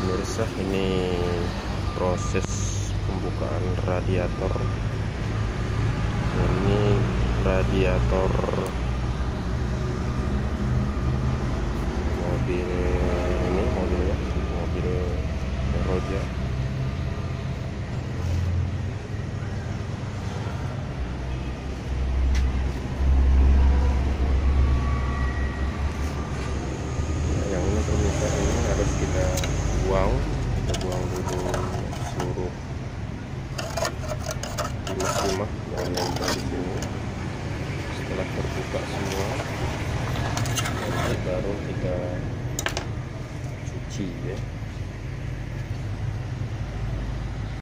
pemirsa ini proses pembukaan radiator. Ini radiator mobil ini mobilnya mobil Roja Nah, yang ini pemirsa ini harus kita buang kita buang dulu seluruh timah-timah yang nempel di sini. Setelah terbuka semua nanti baru kita cuci ya